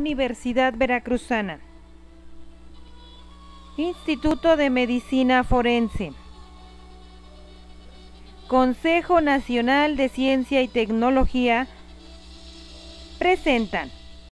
Universidad Veracruzana. Instituto de Medicina Forense. Consejo Nacional de Ciencia y Tecnología presentan